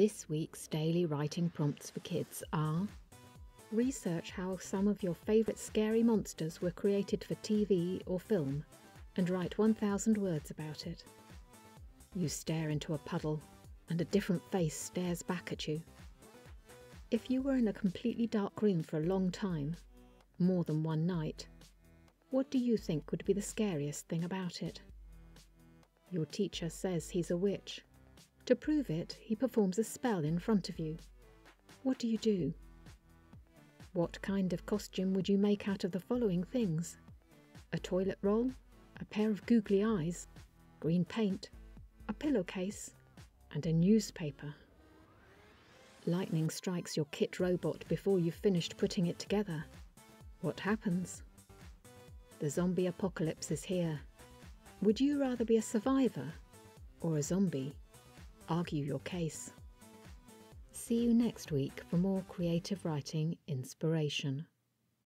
This week's daily writing prompts for kids are Research how some of your favourite scary monsters were created for TV or film and write 1,000 words about it. You stare into a puddle and a different face stares back at you. If you were in a completely dark room for a long time, more than one night, what do you think would be the scariest thing about it? Your teacher says he's a witch. To prove it, he performs a spell in front of you. What do you do? What kind of costume would you make out of the following things? A toilet roll, a pair of googly eyes, green paint, a pillowcase, and a newspaper. Lightning strikes your kit robot before you've finished putting it together. What happens? The zombie apocalypse is here. Would you rather be a survivor or a zombie? Argue your case. See you next week for more creative writing inspiration.